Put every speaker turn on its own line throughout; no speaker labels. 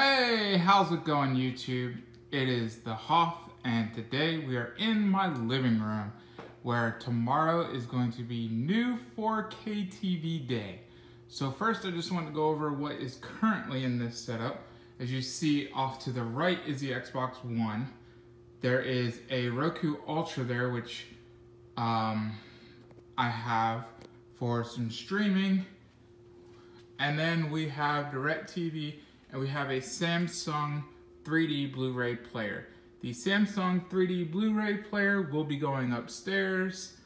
Hey, how's it going YouTube? It is the Hoff and today we are in my living room where tomorrow is going to be new 4K TV day. So first I just want to go over what is currently in this setup. As you see off to the right is the Xbox One. There is a Roku Ultra there which um, I have for some streaming. And then we have DirecTV and we have a Samsung 3D Blu-ray player. The Samsung 3D Blu-ray player will be going upstairs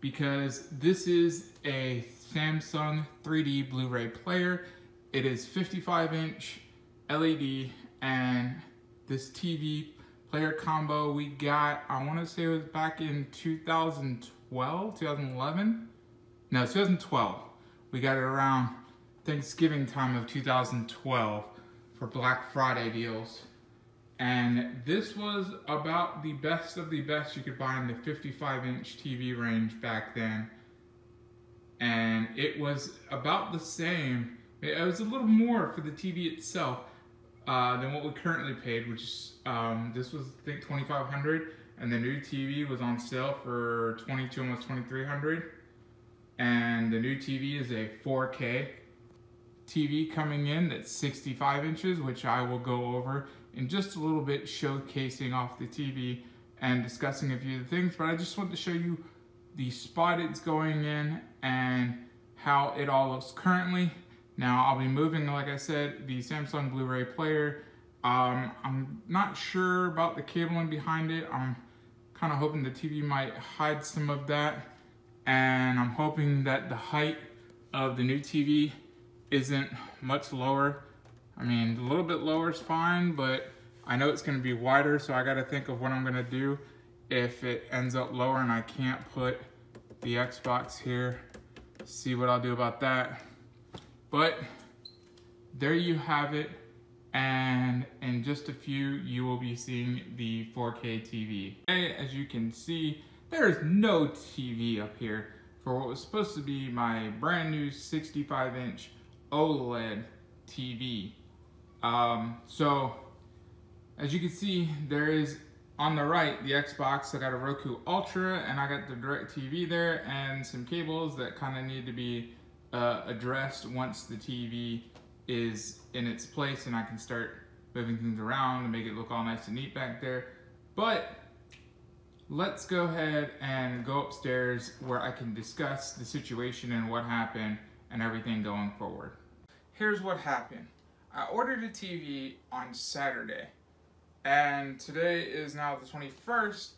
because this is a Samsung 3D Blu-ray player. It is 55 inch LED and this TV player combo we got, I wanna say it was back in 2012, 2011? No, 2012. We got it around Thanksgiving time of 2012 for Black Friday deals. And this was about the best of the best you could buy in the 55 inch TV range back then. And it was about the same. It was a little more for the TV itself uh, than what we currently paid, which um, this was I think 2,500, and the new TV was on sale for 22, almost 2,300. And the new TV is a 4K TV coming in that's 65 inches, which I will go over in just a little bit, showcasing off the TV and discussing a few of the things, but I just want to show you the spot it's going in and how it all looks currently. Now I'll be moving, like I said, the Samsung Blu-ray player. Um, I'm not sure about the cabling behind it. I'm kind of hoping the TV might hide some of that. And I'm hoping that the height of the new TV isn't much lower. I mean, a little bit lower is fine, but I know it's gonna be wider, so I gotta think of what I'm gonna do if it ends up lower and I can't put the Xbox here. See what I'll do about that. But there you have it. And in just a few, you will be seeing the 4K TV. As you can see, there is no TV up here for what was supposed to be my brand new 65 inch OLED TV. Um, so, as you can see, there is on the right the Xbox. I got a Roku Ultra, and I got the DirecTV there, and some cables that kind of need to be uh, addressed once the TV is in its place, and I can start moving things around and make it look all nice and neat back there. But let's go ahead and go upstairs where I can discuss the situation and what happened and everything going forward. Here's what happened. I ordered a TV on Saturday, and today is now the 21st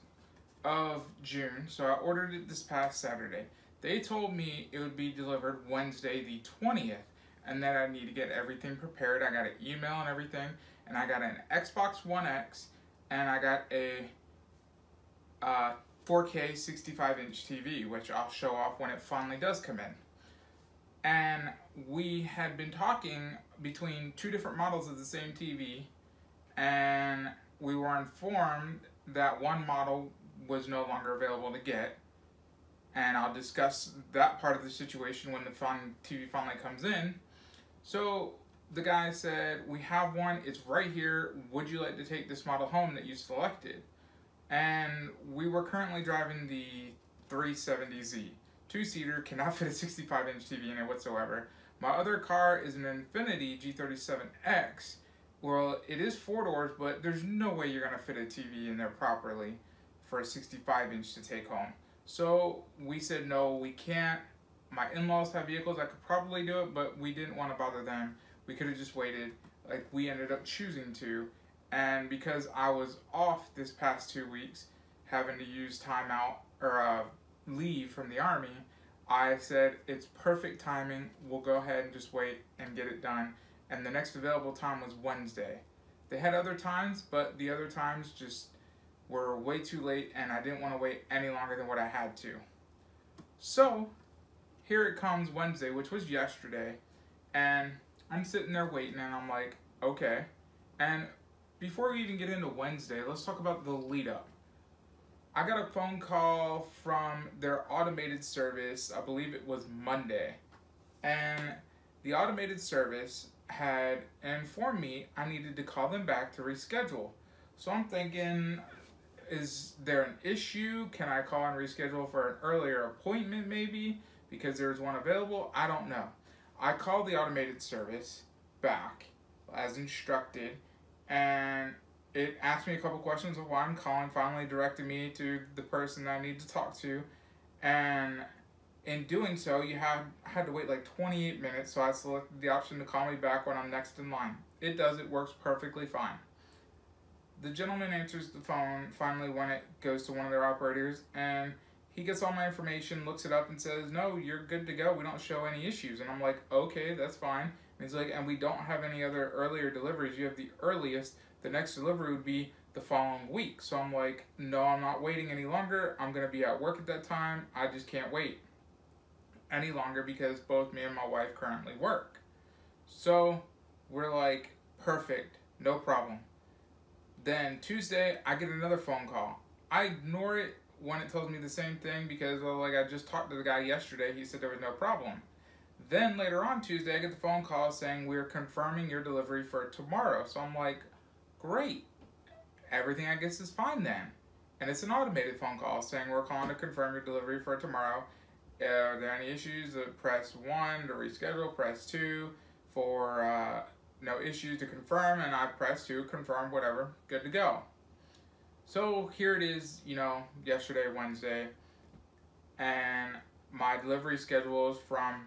of June, so I ordered it this past Saturday. They told me it would be delivered Wednesday the 20th, and that I need to get everything prepared. I got an email and everything, and I got an Xbox One X, and I got a uh, 4K 65 inch TV, which I'll show off when it finally does come in. And we had been talking between two different models of the same TV, and we were informed that one model was no longer available to get. And I'll discuss that part of the situation when the TV finally comes in. So the guy said, We have one, it's right here. Would you like to take this model home that you selected? And we were currently driving the 370Z two-seater, cannot fit a 65-inch TV in it whatsoever. My other car is an Infiniti G37X. Well, it is four doors, but there's no way you're going to fit a TV in there properly for a 65-inch to take home. So we said, no, we can't. My in-laws have vehicles. I could probably do it, but we didn't want to bother them. We could have just waited. Like, we ended up choosing to. And because I was off this past two weeks, having to use timeout or uh, leave from the army, I said it's perfect timing. We'll go ahead and just wait and get it done. And the next available time was Wednesday. They had other times, but the other times just were way too late and I didn't want to wait any longer than what I had to. So, here it comes Wednesday, which was yesterday, and I'm sitting there waiting and I'm like, okay. And before we even get into Wednesday, let's talk about the lead up. I got a phone call from their automated service, I believe it was Monday. And the automated service had informed me I needed to call them back to reschedule. So I'm thinking, is there an issue? Can I call and reschedule for an earlier appointment maybe? Because there's one available? I don't know. I called the automated service back as instructed and it asked me a couple questions of why I'm calling, finally directed me to the person I need to talk to. And in doing so, you had had to wait like 28 minutes, so I selected the option to call me back when I'm next in line. It does, it works perfectly fine. The gentleman answers the phone finally when it goes to one of their operators, and he gets all my information, looks it up, and says, No, you're good to go. We don't show any issues. And I'm like, Okay, that's fine. And he's like, And we don't have any other earlier deliveries. You have the earliest. The next delivery would be the following week. So I'm like, No, I'm not waiting any longer. I'm going to be at work at that time. I just can't wait any longer because both me and my wife currently work. So we're like, perfect, no problem. Then Tuesday, I get another phone call. I ignore it when it tells me the same thing because, well, like, I just talked to the guy yesterday. He said there was no problem. Then later on Tuesday, I get the phone call saying we're confirming your delivery for tomorrow. So I'm like, great. Everything I guess is fine then. And it's an automated phone call saying we're calling to confirm your delivery for tomorrow are there any issues? Uh, press 1 to reschedule, press 2 for uh, no issues to confirm, and I press 2, confirm, whatever, good to go. So here it is, you know, yesterday, Wednesday, and my delivery schedule is from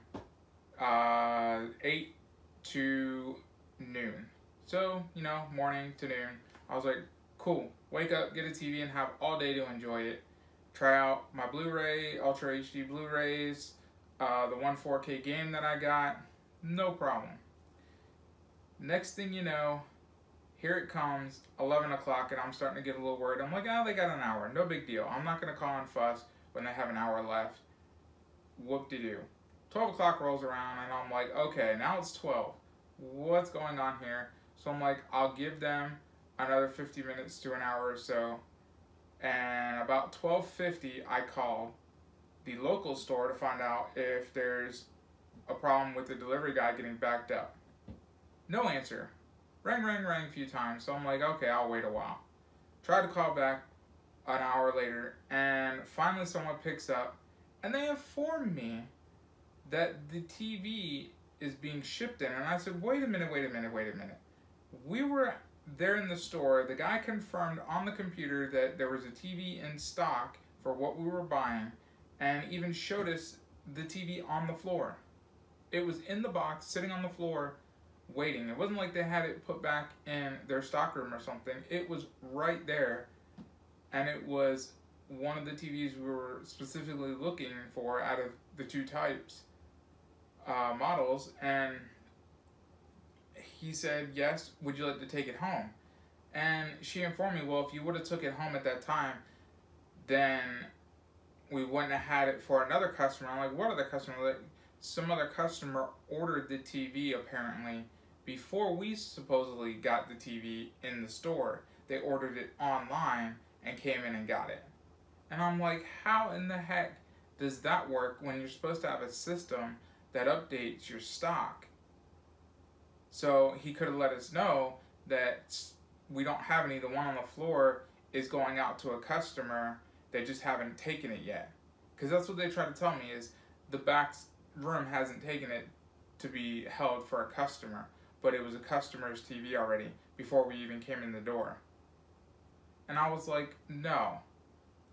uh, 8 to noon. So, you know, morning to noon. I was like, cool, wake up, get a TV, and have all day to enjoy it try out my Blu-ray, Ultra HD Blu-rays, uh, the one 4K game that I got, no problem. Next thing you know, here it comes, 11 o'clock, and I'm starting to get a little worried. I'm like, oh, they got an hour, no big deal. I'm not going to call and fuss when they have an hour left. Whoop-de-doo. 12 o'clock rolls around, and I'm like, okay, now it's 12. What's going on here? So I'm like, I'll give them another 50 minutes to an hour or so and about 12.50 I call the local store to find out if there's a problem with the delivery guy getting backed up. No answer. Rang, rang, rang a few times, so I'm like, okay, I'll wait a while. Try to call back an hour later, and finally someone picks up, and they inform me that the TV is being shipped in. And I said, wait a minute, wait a minute, wait a minute. We were there in the store, the guy confirmed on the computer that there was a TV in stock for what we were buying and even showed us the TV on the floor. It was in the box, sitting on the floor, waiting. It wasn't like they had it put back in their stock room or something. It was right there, and it was one of the TVs we were specifically looking for out of the two types uh, models, and he said, yes, would you like to take it home? And she informed me, well, if you would have took it home at that time, then we wouldn't have had it for another customer. I'm like, what other customer? Like, some other customer ordered the TV apparently before we supposedly got the TV in the store. They ordered it online and came in and got it. And I'm like, how in the heck does that work when you're supposed to have a system that updates your stock? So he could have let us know that we don't have any. The one on the floor is going out to a customer. They just haven't taken it yet. Because that's what they try to tell me is the back room hasn't taken it to be held for a customer. But it was a customer's TV already before we even came in the door. And I was like, no,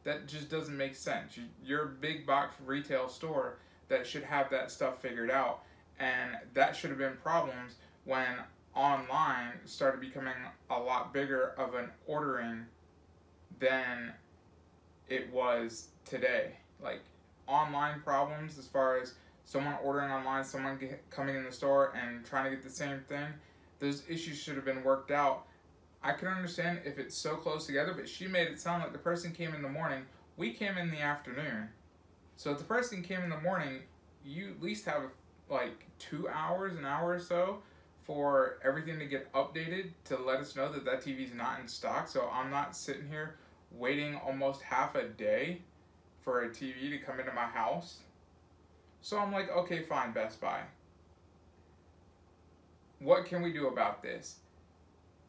that just doesn't make sense. You're a big box retail store that should have that stuff figured out. And that should have been problems when online started becoming a lot bigger of an ordering than it was today. Like online problems as far as someone ordering online, someone get, coming in the store and trying to get the same thing, those issues should have been worked out. I can understand if it's so close together, but she made it sound like the person came in the morning, we came in the afternoon. So if the person came in the morning, you at least have like two hours, an hour or so for everything to get updated to let us know that that TV is not in stock. So I'm not sitting here waiting almost half a day for a TV to come into my house. So I'm like, okay, fine, Best Buy. what can we do about this?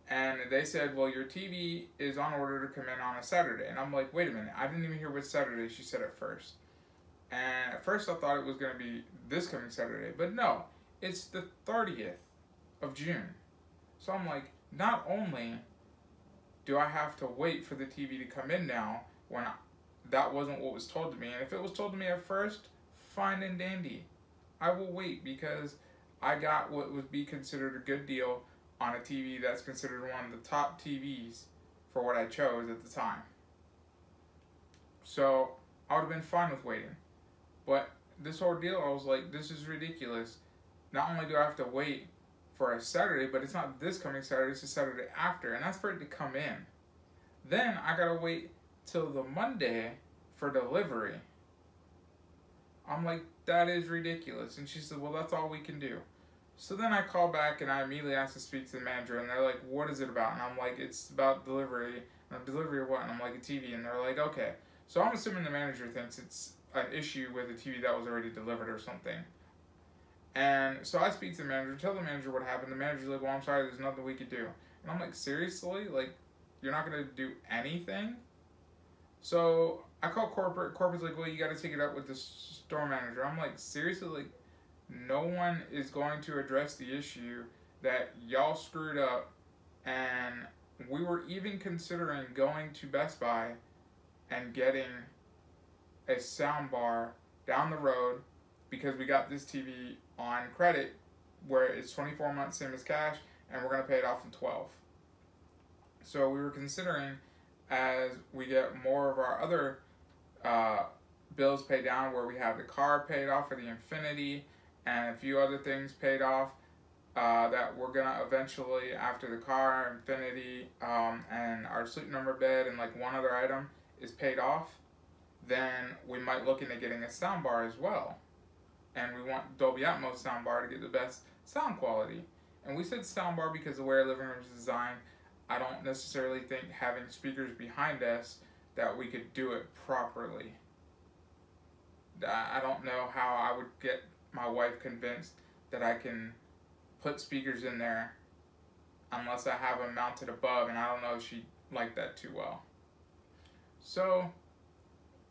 And they said, well, your TV is on order to come in on a Saturday. And I'm like, wait a minute, I didn't even hear what Saturday she said at first. And at first I thought it was going to be this coming Saturday, but no, it's the 30th of June. So I'm like, not only do I have to wait for the TV to come in now when I, that wasn't what was told to me, and if it was told to me at first, fine and dandy. I will wait because I got what would be considered a good deal on a TV that's considered one of the top TVs for what I chose at the time. So I would have been fine with waiting. But this ordeal, I was like, this is ridiculous. Not only do I have to wait for a Saturday, but it's not this coming Saturday, it's the Saturday after, and that's for it to come in. Then I gotta wait till the Monday for delivery. I'm like, that is ridiculous. And she said, well, that's all we can do. So then I call back and I immediately ask to speak to the manager, and they're like, what is it about? And I'm like, it's about delivery. And delivery of what? And I'm like, a TV. And they're like, okay. So I'm assuming the manager thinks it's an issue with a TV that was already delivered or something. And so I speak to the manager, tell the manager what happened. The manager's like, well, I'm sorry, there's nothing we could do. And I'm like, seriously? Like, you're not going to do anything? So I call corporate. Corporate's like, well, you got to take it up with the store manager. I'm like, seriously? Like, no one is going to address the issue that y'all screwed up. And we were even considering going to Best Buy and getting a sound bar down the road because we got this TV on credit where it's 24 months same as cash and we're going to pay it off in 12. So we were considering as we get more of our other uh, bills paid down where we have the car paid off for the Infiniti and a few other things paid off uh, that we're gonna eventually after the car, Infiniti, um, and our sleep number bed and like one other item is paid off, then we might look into getting a soundbar as well and we want Dolby Atmos soundbar to get the best sound quality. And we said soundbar because the way our living room is designed, I don't necessarily think having speakers behind us that we could do it properly. I don't know how I would get my wife convinced that I can put speakers in there unless I have them mounted above, and I don't know if she liked that too well. So,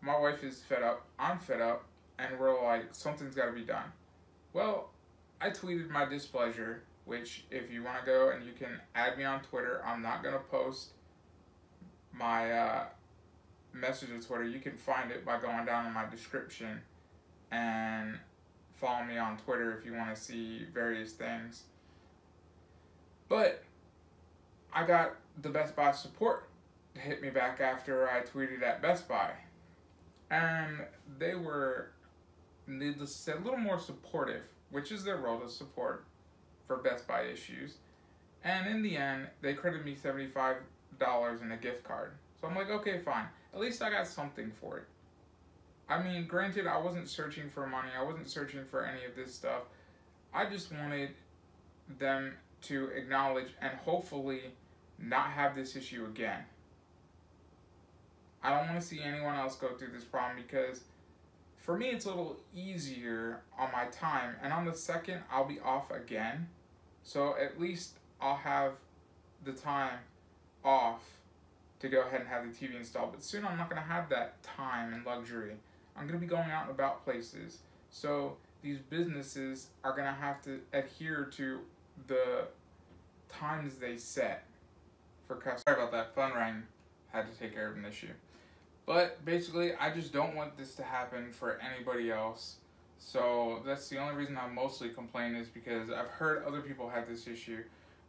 my wife is fed up. I'm fed up and we're like, something's got to be done. Well, I tweeted my displeasure, which if you want to go and you can add me on Twitter, I'm not going to post my uh, message on Twitter. You can find it by going down in my description and follow me on Twitter if you want to see various things. But I got the Best Buy support to hit me back after I tweeted at Best Buy. And they were needless to say, a little more supportive, which is their role to support for Best Buy issues. And in the end, they credited me $75 in a gift card. So I'm like, okay, fine. At least I got something for it. I mean, granted, I wasn't searching for money. I wasn't searching for any of this stuff. I just wanted them to acknowledge and hopefully not have this issue again. I don't want to see anyone else go through this problem because for me, it's a little easier on my time, and on the second, I'll be off again. So at least I'll have the time off to go ahead and have the TV installed. But soon I'm not going to have that time and luxury. I'm going to be going out and about places. So these businesses are going to have to adhere to the times they set for customers. Sorry about that. Phone rang. Had to take care of an issue. But basically, I just don't want this to happen for anybody else. So that's the only reason I mostly complain is because I've heard other people have this issue.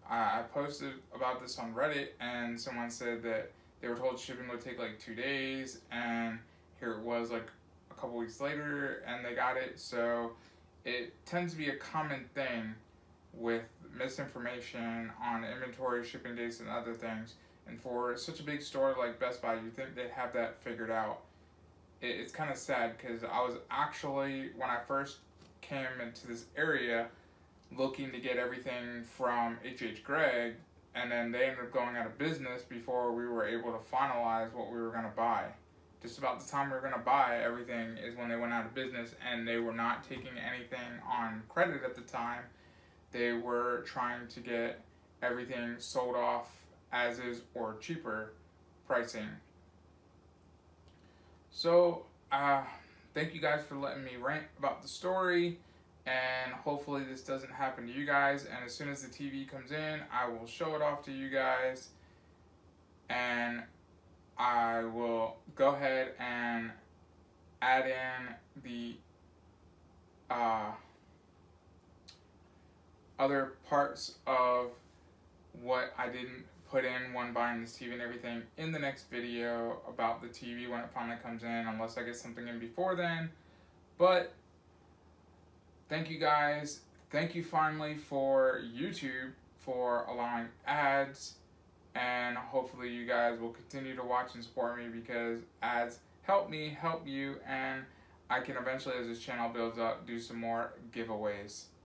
I posted about this on Reddit, and someone said that they were told shipping would take like two days, and here it was like a couple weeks later, and they got it. So it tends to be a common thing with misinformation on inventory, shipping dates, and other things. And for such a big store like Best Buy, you think they'd have that figured out. It, it's kind of sad because I was actually, when I first came into this area, looking to get everything from H.H. Gregg, and then they ended up going out of business before we were able to finalize what we were going to buy. Just about the time we were going to buy everything is when they went out of business, and they were not taking anything on credit at the time. they were trying to get everything sold off as is or cheaper pricing. So, uh, thank you guys for letting me rant about the story and hopefully this doesn't happen to you guys and as soon as the TV comes in I will show it off to you guys and I will go ahead and add in the uh, other parts of what I didn't put in one buying this TV and everything in the next video about the TV when it finally comes in unless I get something in before then. But thank you guys. Thank you finally for YouTube for allowing ads. And hopefully you guys will continue to watch and support me because ads help me help you and I can eventually as this channel builds up do some more giveaways